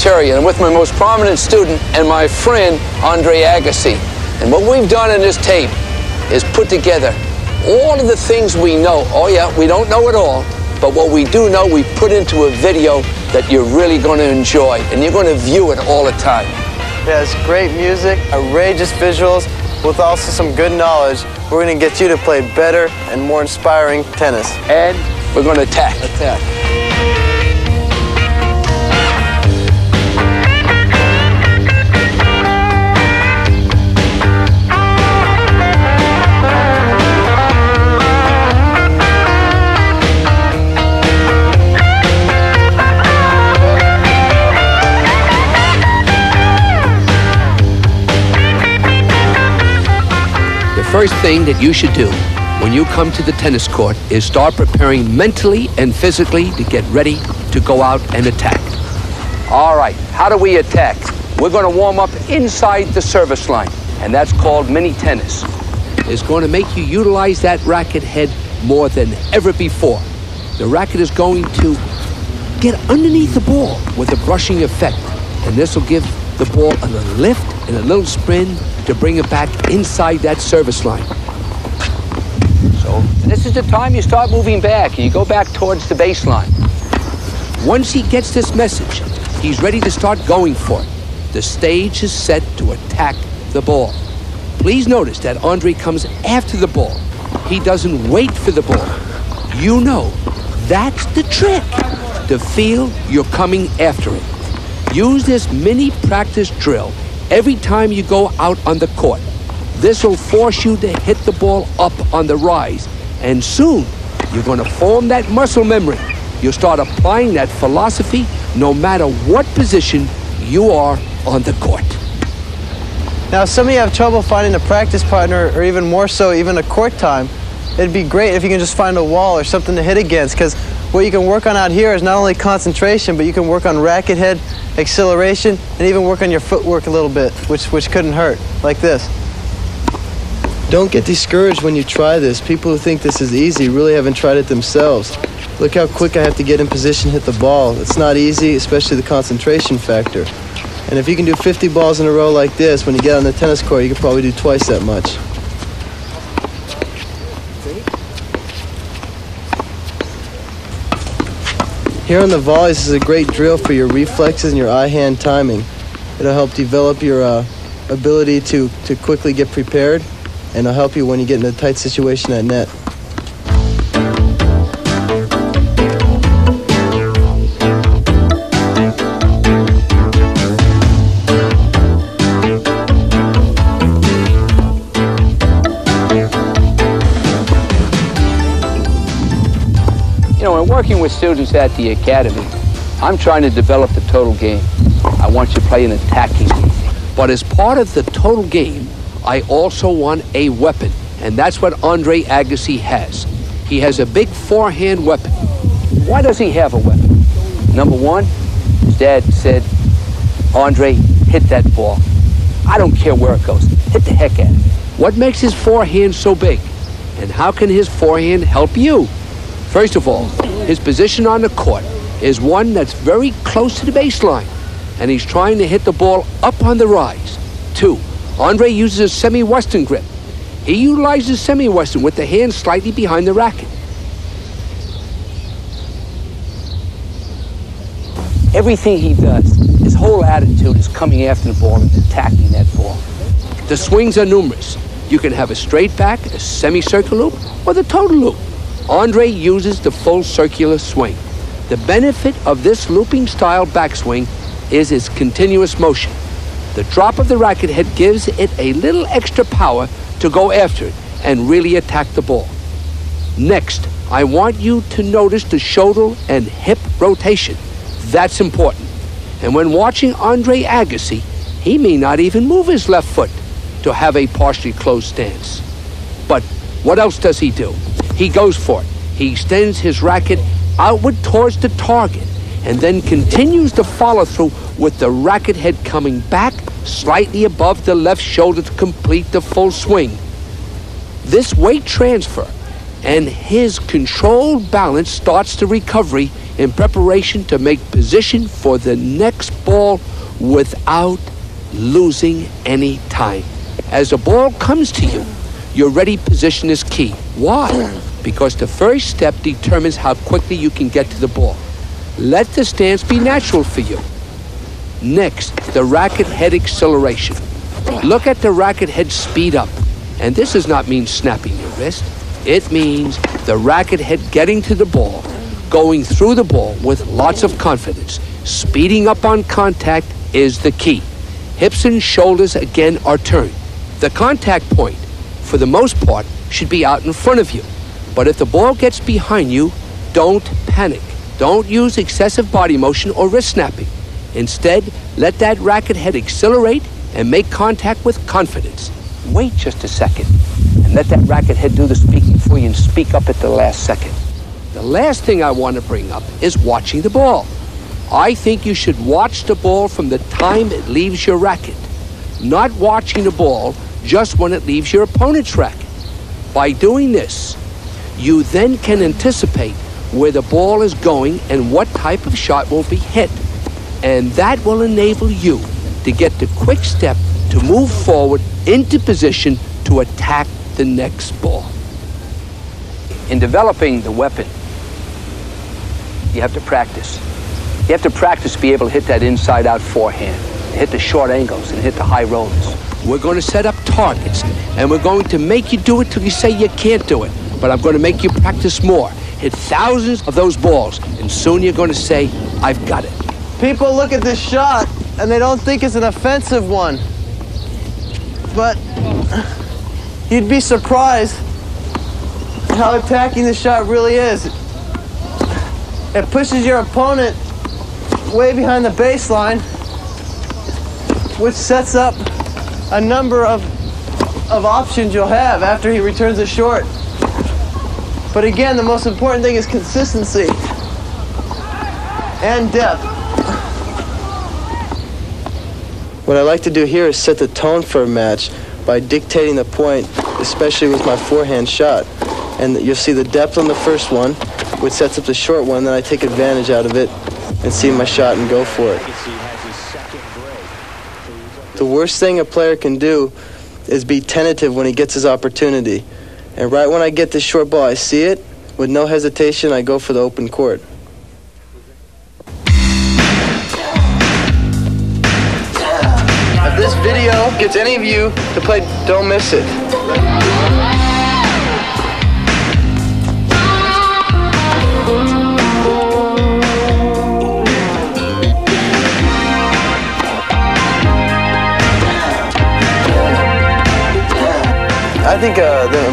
Terry, and I'm with my most prominent student and my friend, Andre Agassi. And what we've done in this tape is put together all of the things we know. Oh, yeah, we don't know it all, but what we do know, we put into a video that you're really going to enjoy, and you're going to view it all the time. Yeah, it's great music, outrageous visuals, with also some good knowledge. We're going to get you to play better and more inspiring tennis. And we're going to attack. Attack. First thing that you should do when you come to the tennis court is start preparing mentally and physically to get ready to go out and attack. All right, how do we attack? We're going to warm up inside the service line, and that's called mini tennis. It's going to make you utilize that racket head more than ever before. The racket is going to get underneath the ball with a brushing effect, and this will give the ball a little lift and a little spin to bring it back inside that service line. So this is the time you start moving back and you go back towards the baseline. Once he gets this message, he's ready to start going for it. The stage is set to attack the ball. Please notice that Andre comes after the ball. He doesn't wait for the ball. You know, that's the trick. To feel you're coming after it. Use this mini practice drill every time you go out on the court. This will force you to hit the ball up on the rise. And soon, you're going to form that muscle memory. You'll start applying that philosophy no matter what position you are on the court. Now, if some of you have trouble finding a practice partner, or even more so, even a court time. It'd be great if you can just find a wall or something to hit against, because what you can work on out here is not only concentration, but you can work on racket head, acceleration, and even work on your footwork a little bit, which, which couldn't hurt, like this. Don't get discouraged when you try this. People who think this is easy really haven't tried it themselves. Look how quick I have to get in position, hit the ball. It's not easy, especially the concentration factor. And if you can do 50 balls in a row like this, when you get on the tennis court, you can probably do twice that much. Here on the volleys is a great drill for your reflexes and your eye-hand timing. It'll help develop your uh, ability to, to quickly get prepared, and it'll help you when you get in a tight situation at net. Working with students at the academy, I'm trying to develop the total game. I want you to play an attacking game. But as part of the total game, I also want a weapon, and that's what Andre Agassi has. He has a big forehand weapon. Why does he have a weapon? Number one, his dad said, Andre, hit that ball. I don't care where it goes. Hit the heck at it. What makes his forehand so big? And how can his forehand help you? First of all, his position on the court is one that's very close to the baseline, and he's trying to hit the ball up on the rise. Two, Andre uses a semi-western grip. He utilizes semi-western with the hand slightly behind the racket. Everything he does, his whole attitude is coming after the ball and attacking that ball. The swings are numerous. You can have a straight back, a semicircular loop, or the total loop. Andre uses the full circular swing. The benefit of this looping style backswing is its continuous motion. The drop of the racket head gives it a little extra power to go after it and really attack the ball. Next, I want you to notice the shoulder and hip rotation. That's important. And when watching Andre Agassi, he may not even move his left foot to have a partially closed stance. But what else does he do? He goes for it. He extends his racket outward towards the target and then continues to follow through with the racket head coming back slightly above the left shoulder to complete the full swing. This weight transfer and his controlled balance starts the recovery in preparation to make position for the next ball without losing any time. As the ball comes to you, your ready position is key. Why? Because the first step determines how quickly you can get to the ball. Let the stance be natural for you. Next, the racket head acceleration. Look at the racket head speed up. And this does not mean snapping your wrist. It means the racket head getting to the ball, going through the ball with lots of confidence. Speeding up on contact is the key. Hips and shoulders again are turned. The contact point, for the most part, should be out in front of you. But if the ball gets behind you, don't panic. Don't use excessive body motion or wrist snapping. Instead, let that racket head accelerate and make contact with confidence. Wait just a second and let that racket head do the speaking for you and speak up at the last second. The last thing I want to bring up is watching the ball. I think you should watch the ball from the time it leaves your racket, not watching the ball just when it leaves your opponent's racket. By doing this, you then can anticipate where the ball is going and what type of shot will be hit. And that will enable you to get the quick step to move forward into position to attack the next ball. In developing the weapon, you have to practice. You have to practice to be able to hit that inside out forehand, hit the short angles, and hit the high rollers. We're going to set up targets, and we're going to make you do it till you say you can't do it. But I'm going to make you practice more. Hit thousands of those balls, and soon you're going to say, I've got it. People look at this shot and they don't think it's an offensive one. But you'd be surprised how attacking the shot really is. It pushes your opponent way behind the baseline, which sets up a number of, of options you'll have after he returns a short. But again, the most important thing is consistency and depth. What I like to do here is set the tone for a match by dictating the point, especially with my forehand shot. And you'll see the depth on the first one, which sets up the short one, then I take advantage out of it and see my shot and go for it. The worst thing a player can do is be tentative when he gets his opportunity. And right when I get this short ball, I see it, with no hesitation, I go for the open court. If this video gets any of you to play Don't Miss It,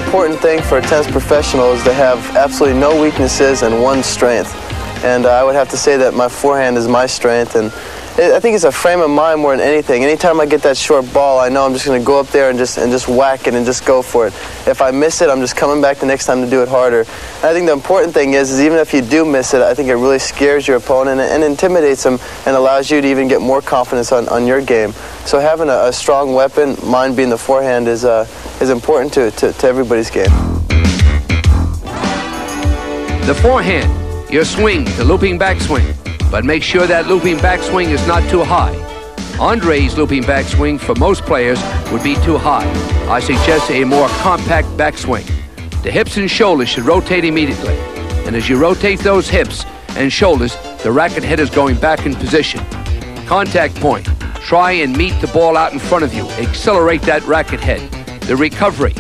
important thing for a tennis professional is to have absolutely no weaknesses and one strength. And uh, I would have to say that my forehand is my strength. And it, I think it's a frame of mind more than anything. Anytime I get that short ball, I know I'm just going to go up there and just and just whack it and just go for it. If I miss it, I'm just coming back the next time to do it harder. And I think the important thing is, is even if you do miss it, I think it really scares your opponent and, and intimidates them and allows you to even get more confidence on, on your game. So having a, a strong weapon, mine being the forehand, is uh, is important to, to, to everybody's game. The forehand, your swing, the looping backswing. But make sure that looping backswing is not too high. Andre's looping backswing for most players would be too high. I suggest a more compact backswing. The hips and shoulders should rotate immediately. And as you rotate those hips and shoulders, the racket head is going back in position. Contact point. Try and meet the ball out in front of you. Accelerate that racket head. The recovery.